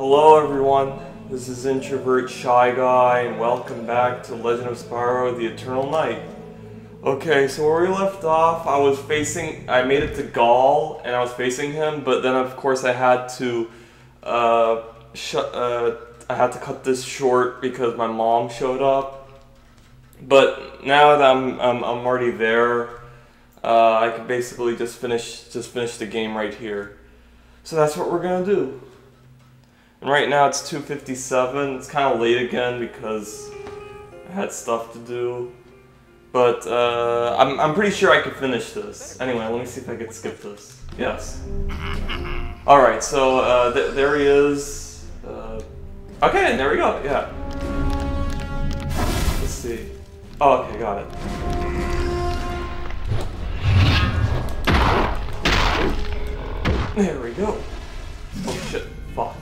Hello everyone, this is Introvert Shy Guy and welcome back to Legend of Spyro The Eternal Night. Okay, so where we left off, I was facing, I made it to Gaul and I was facing him, but then of course I had to, uh, uh, I had to cut this short because my mom showed up. But now that I'm, I'm, I'm already there, uh, I can basically just finish, just finish the game right here. So that's what we're gonna do. And right now it's 2.57. It's kind of late again because I had stuff to do. But uh, I'm, I'm pretty sure I can finish this. Anyway, let me see if I can skip this. Yes. Alright, so uh, th there he is. Uh, okay, there we go, yeah. Let's see. Oh, okay, got it. There we go. Oh shit, fuck.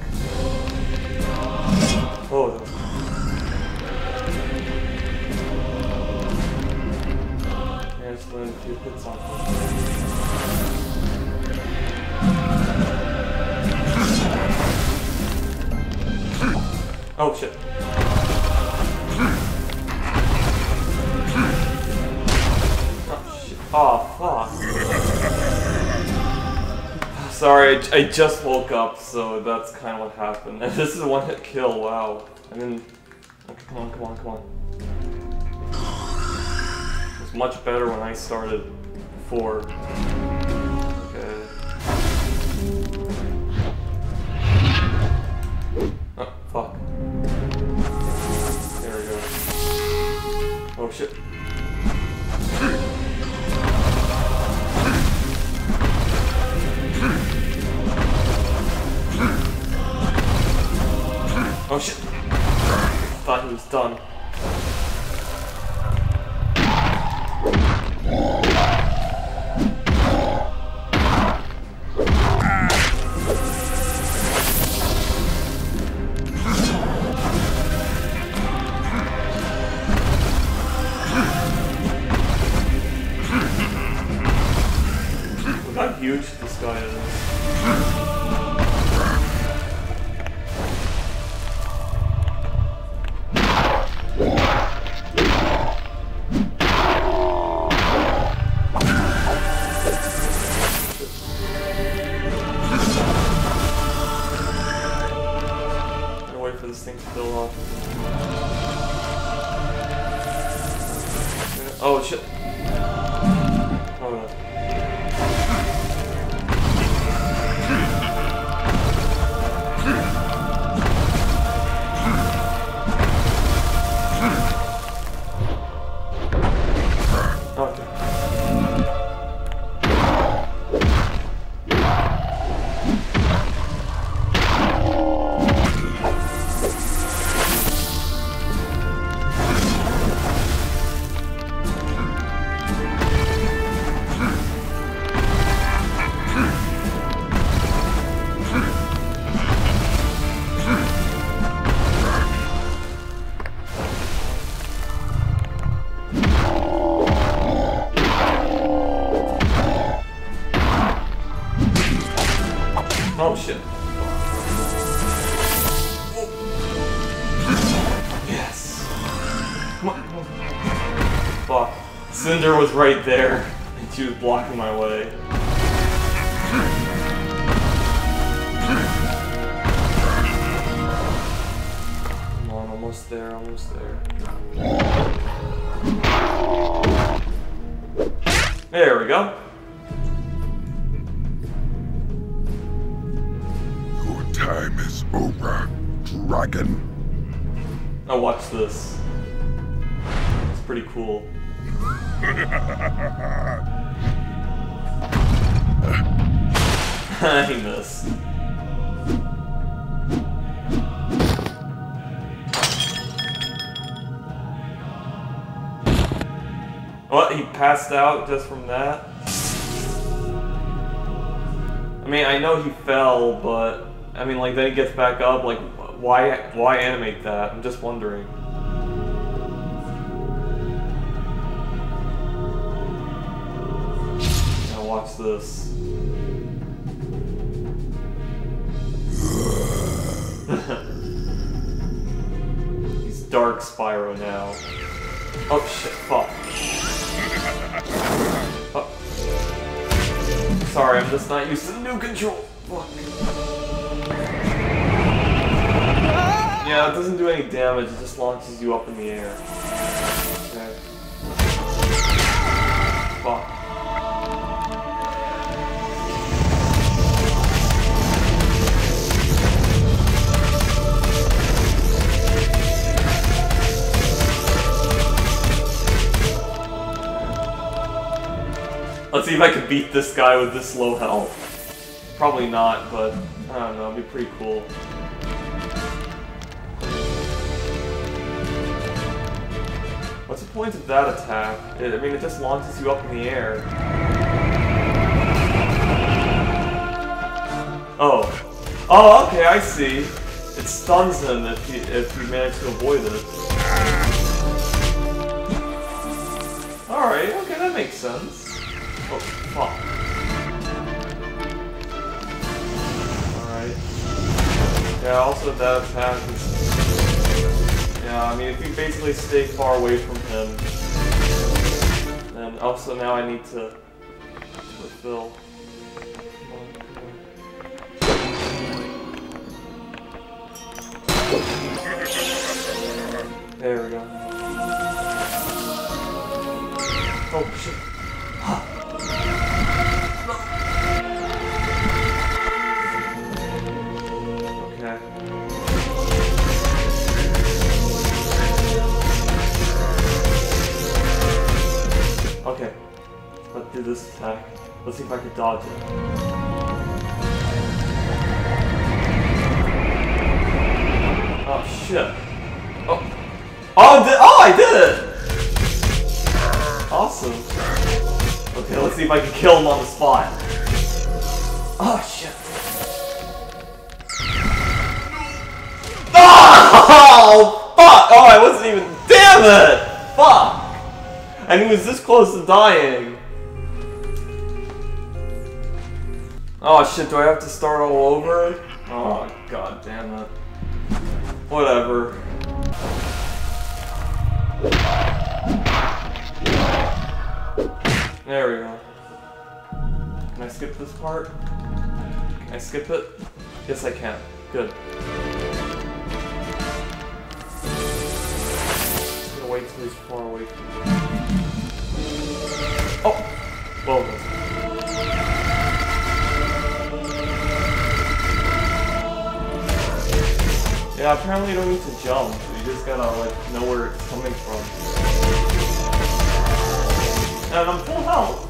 Hits on him. Oh shit. Oh shit. Oh fuck. Sorry, I, I just woke up, so that's kind of what happened. And this is a one-hit kill, wow. I mean, okay, come on, come on, come on. Was much better when I started before. Okay. Oh, fuck. There we go. Oh shit. Oh shit. Thought he was done. Oh shit. Right there, and she was blocking my way. Come on, almost there, almost there. There we go. Your time is over, dragon. Now watch this. It's pretty cool. I missed. What? He passed out just from that? I mean, I know he fell, but I mean, like then he gets back up. Like, why? Why animate that? I'm just wondering. Watch this. Dark Spyro now. Oh shit, fuck. Oh. Sorry, I'm just not used to the new control. Fuck. Yeah, it doesn't do any damage, it just launches you up in the air. Okay. Fuck. Let's see if I can beat this guy with this low health. Probably not, but I don't know, it'd be pretty cool. What's the point of that attack? It, I mean, it just launches you up in the air. Oh. Oh, okay, I see. It stuns him if you, if you manage to avoid it. Alright, okay, that makes sense. Oh, fuck. Alright. Yeah, also that attack is... Yeah, I mean, if you basically stay far away from him... And also now I need to... Refill. There we go. Oh shit. Do this attack. Let's see if I can dodge it. Oh shit. Oh. Oh, di oh I did it! Awesome. Okay, let's see if I can kill him on the spot. Oh shit. Oh fuck! Oh, I wasn't even. Damn it! Fuck! And he was this close to dying. Oh shit! Do I have to start all over? Oh god damn it. Whatever. There we go. Can I skip this part? Can I skip it? Yes, I can. Good. I'm gonna wait till he's far away from me. Oh! Well, yeah, apparently you don't need to jump. You just gotta, like, know where it's coming from. And I'm full health.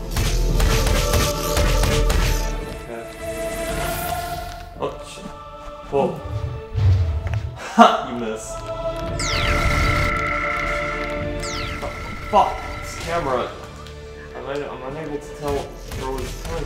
Okay. Oh, shit. Whoa. Ha! you missed. Fuck! This camera. I'm, I'm unable to tell where it's coming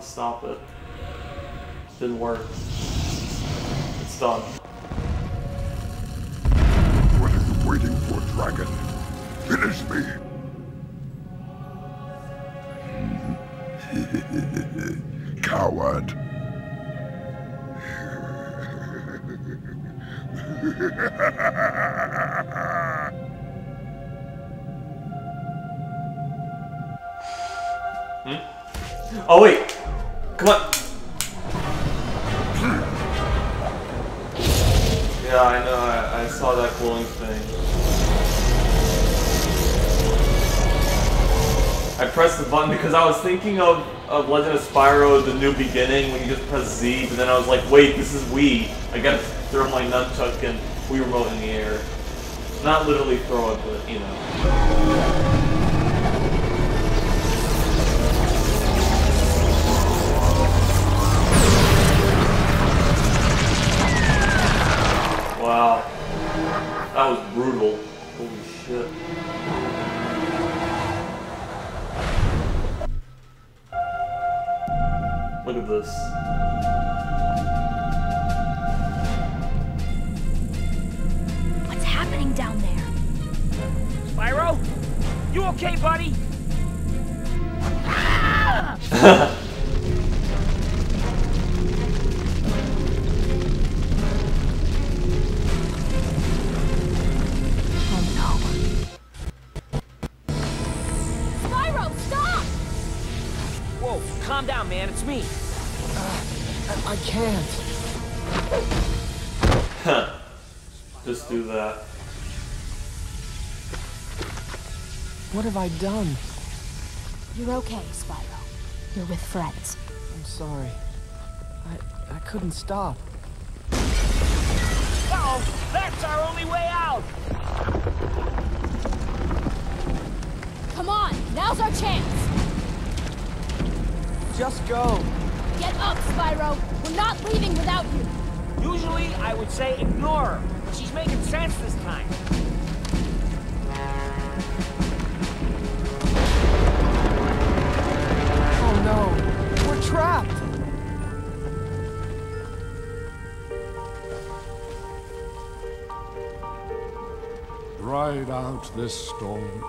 to stop it. Didn't work. It's done. What are you waiting for, Dragon? Finish me! Coward! hmm? Oh wait! Come on! Yeah, I know, I, I saw that glowing thing. I pressed the button because I was thinking of, of Legend of Spyro The New Beginning when you just press Z, but then I was like, wait, this is Wii. I gotta throw my nunchuck and Wii remote in the air. Not literally throw it, but, you know. Wow. That was brutal. Holy shit. Look at this. What's happening down there? Spyro? You okay, buddy? What have I done? You're okay, Spyro. You're with friends. I'm sorry. I I couldn't stop. Uh-oh, that's our only way out. Come on, now's our chance! Just go. Get up, Spyro! We're not leaving without you! Usually, I would say ignore her, but she's making sense this time. Oh no. We're trapped. Ride out this storm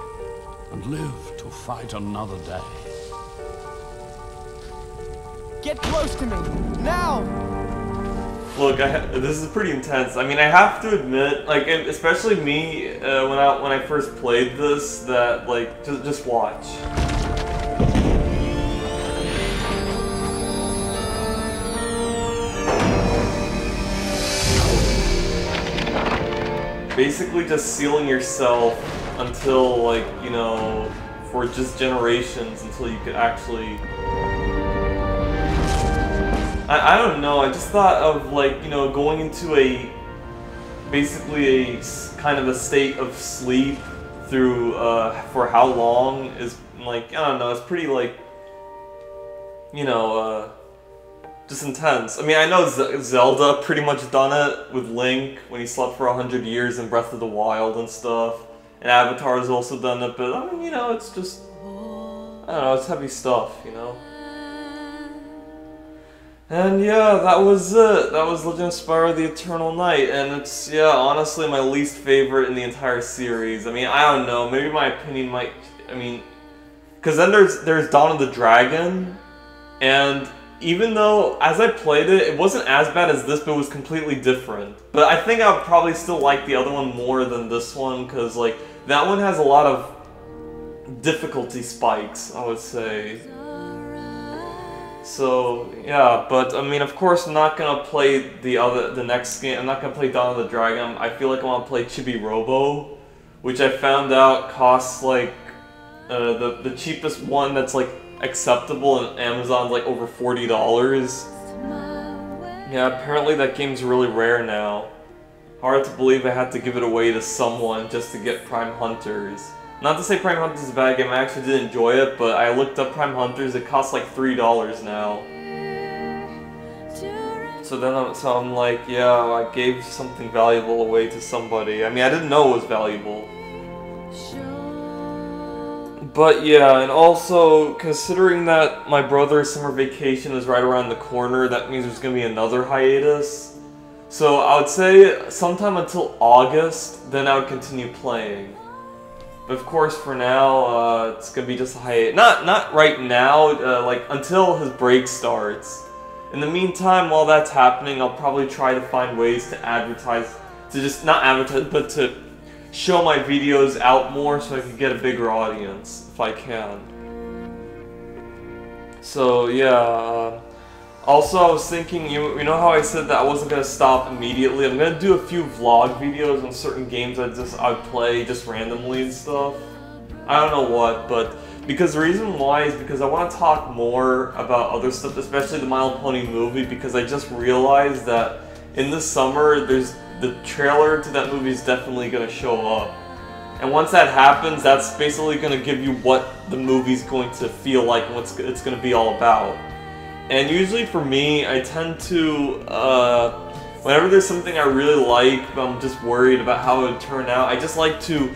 and live to fight another day. Get close to me. Now. Look, I ha- this is pretty intense. I mean, I have to admit, like, especially me, uh, when I when I first played this, that like, just just watch. Basically, just sealing yourself until, like, you know, for just generations until you could actually I, I don't know. I just thought of like you know going into a basically a kind of a state of sleep through uh, for how long is like I don't know. It's pretty like you know uh, just intense. I mean I know Z- Zelda pretty much done it with Link when he slept for a hundred years in Breath of the Wild and stuff, and Avatar has also done it. But I mean you know it's just I don't know. It's heavy stuff. You know. And yeah, that was it. That was Legend of Spyro the Eternal Night. And it's, yeah, honestly my least favorite in the entire series. I mean, I don't know. Maybe my opinion might, I mean, because then there's, there's Dawn of the Dragon. And even though, as I played it, it wasn't as bad as this, but it was completely different. But I think I would probably still like the other one more than this one, because, like, that one has a lot of difficulty spikes, I would say. So yeah, but I mean, of course, I'm not gonna play the other, the next game. I'm not gonna play Dawn of the Dragon. I feel like I want to play Chibi Robo, which I found out costs like uh, the the cheapest one that's like acceptable on Amazon's like over forty dollars. Yeah, apparently that game's really rare now. Hard to believe I had to give it away to someone just to get Prime Hunters. Not to say Prime Hunters is a bad game, I actually did enjoy it, but I looked up Prime Hunters, it costs like $3 now. So then I'm, so I'm like, yeah, I gave something valuable away to somebody. I mean, I didn't know it was valuable. But yeah, and also considering that my brother's summer vacation is right around the corner, that means there's gonna be another hiatus. So I would say sometime until August, then I would continue playing. But of course, for now, uh, it's gonna be just a hiatus. Not not right now, uh, like until his break starts. In the meantime, while that's happening, I'll probably try to find ways to advertise to just not advertise, but to show my videos out more so I can get a bigger audience if I can. So yeah. Uh, also, I was thinking, you, you know how I said that I wasn't gonna stop immediately? I'm gonna do a few vlog videos on certain games I just I play just randomly and stuff. I don't know what, but because the reason why is because I want to talk more about other stuff, especially the My Little Pony movie, because I just realized that in the summer, there's the trailer to that movie is definitely gonna show up. And once that happens, that's basically gonna give you what the movie's going to feel like and what it's gonna be all about. And usually for me, I tend to, uh, whenever there's something I really like, but I'm just worried about how it would turn out, I just like to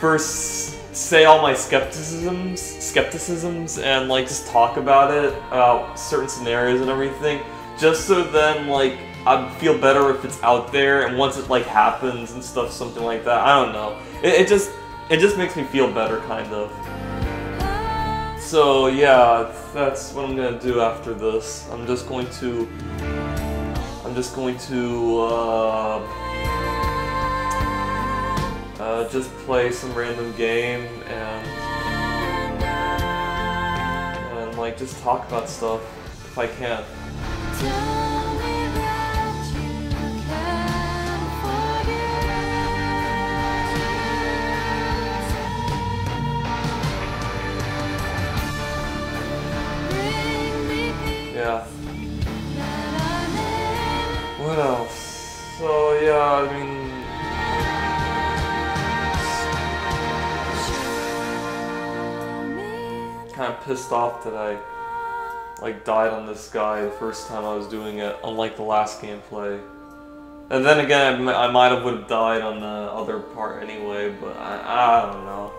first say all my skepticisms, skepticisms, and like just talk about it, about certain scenarios and everything, just so then like I'd feel better if it's out there, and once it like happens and stuff, something like that. I don't know. It, it just it just makes me feel better, kind of. So yeah, that's what I'm gonna do after this. I'm just going to, I'm just going to, uh, uh, just play some random game and, and like just talk about stuff if I can. Yeah, uh, I mean. Kind of pissed off that I like died on this guy the first time I was doing it, unlike the last gameplay. And then again, I might have would have died on the other part anyway, but I, I don't know.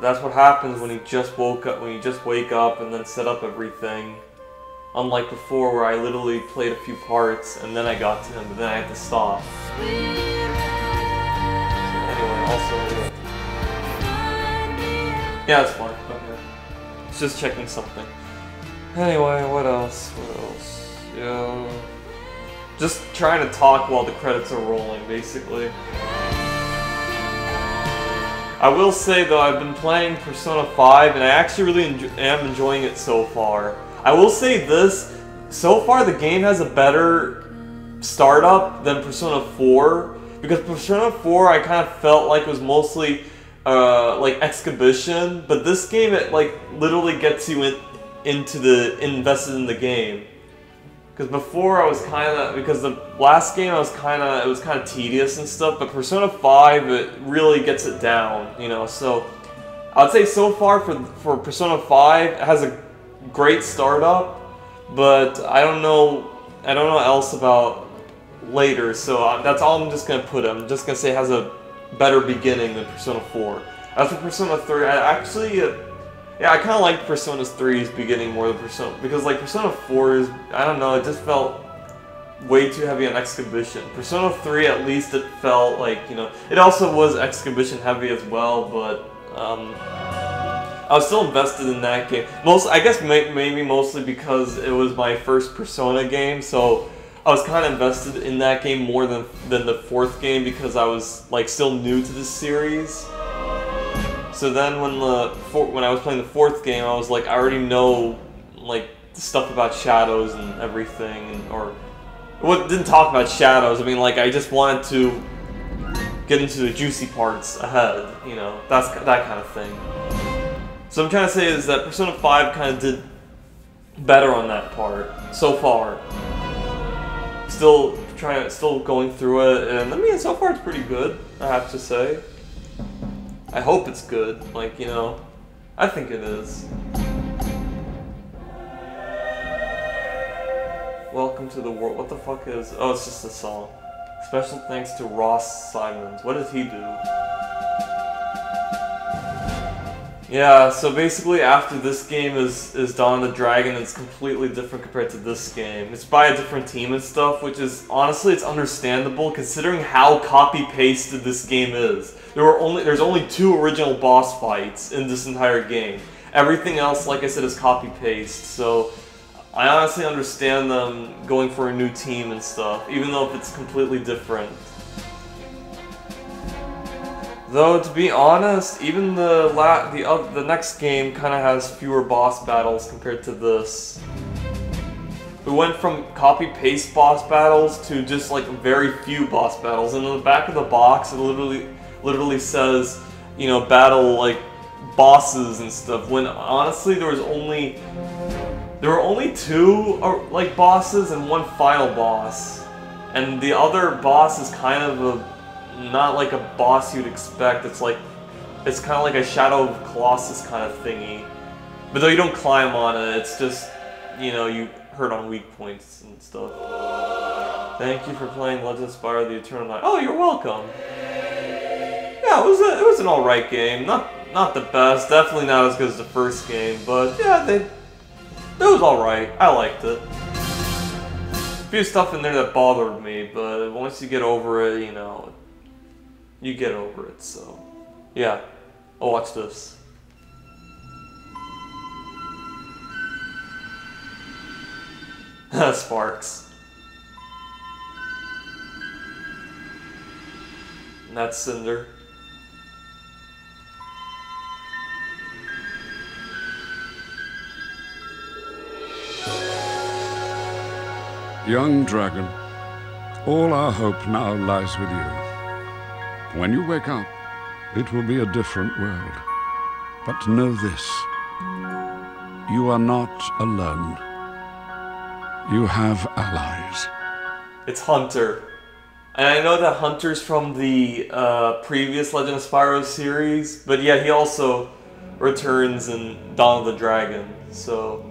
That's what happens when you just woke up, when you just wake up and then set up everything. Unlike before where I literally played a few parts and then I got to him, but then I had to stop. Anyway, also, yeah. It's fine. Okay. It's just checking something. Anyway, what else? What else? Yeah. Just trying to talk while the credits are rolling, basically. I will say though, I've been playing Persona 5 and I actually really enjo- am enjoying it so far. I will say this, so far the game has a better startup than Persona 4 because Persona 4 I kind of felt like it was mostly uh, like exhibition, but this game it like literally gets you in, into the invested in the game. Because before I was kind of because the last game I was kind of it was kind of tedious and stuff, but Persona 5 it really gets it down, you know. So I'd say so far for for Persona 5 it has a great startup, but I don't know I don't know else about later. So I, that's all I'm just gonna put. I'm just gonna say it has a better beginning than Persona 4. As for Persona 3, I actually. Uh, yeah, I kind of like Persona 3's beginning more than Persona because like Persona 4 is I don't know, it just felt way too heavy on exhibition. Persona 3 at least it felt like, you know, it also was exhibition heavy as well, but um I was still invested in that game. Most I guess may, maybe mostly because it was my first Persona game, so I was kind of invested in that game more than than the fourth game because I was like still new to the series. So then when the four, when I was playing the fourth game, I was like, I already know like stuff about shadows and everything, and, or what didn't talk about shadows. I mean, like I just wanted to get into the juicy parts ahead. You know, that's that kind of thing. So I'm trying to say is that Persona 5 kind of did better on that part so far. Still trying, still going through it, and I mean, so far it's pretty good. I have to say. I hope it's good. Like, you know, I think it is. Welcome to the world. What the fuck is. Oh, it's just a song. Special thanks to Ross Simons. What does he do? Yeah, so basically after this game is, is Dawn of the Dragon, it's completely different compared to this game. It's by a different team and stuff, which is, honestly, it's understandable considering how copy-pasted this game is. There were only There's only two original boss fights in this entire game. Everything else, like I said, is copy-paste, so I honestly understand them going for a new team and stuff, even though if it's completely different. Though to be honest, even the la the uh, the next game kind of has fewer boss battles compared to this. We went from copy paste boss battles to just like very few boss battles, and in the back of the box it literally literally says, you know, battle like bosses and stuff. When honestly there was only there were only two uh, like bosses and one final boss, and the other boss is kind of a not like a boss you'd expect. It's like it's kind of like a Shadow of Colossus kind of thingy. But though you don't climb on it, it's just you know you hurt on weak points and stuff. Thank you for playing Legend of Spyro: The Eternal Night. Oh, you're welcome. Yeah, it was a, it was an all right game. Not not the best. Definitely not as good as the first game, but yeah, they it was all right. I liked it. A few stuff in there that bothered me, but once you get over it, you know, you get over it, so. Yeah. I'll watch this. Sparx. And that's Cynder. Young dragon, all our hope now lies with you. When you wake up, it will be a different world. But know this you are not alone. You have allies. It's Hunter. And I know that Hunter's from the uh, previous Legend of Spyro series, but yeah, he also returns in Dawn of the Dragon. So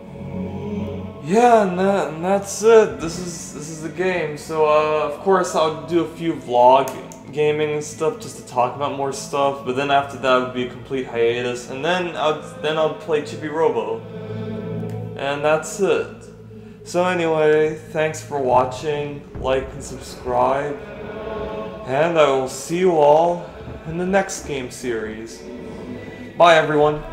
yeah, and, that, and that's it. This is this is the game. So uh, of course I'll do a few vlog gaming and stuff just to talk about more stuff. But then after that would be a complete hiatus, and then I'd then I'd play Chibi Robo, and that's it. So anyway, thanks for watching. Like and subscribe, and I will see you all in the next game series. Bye everyone.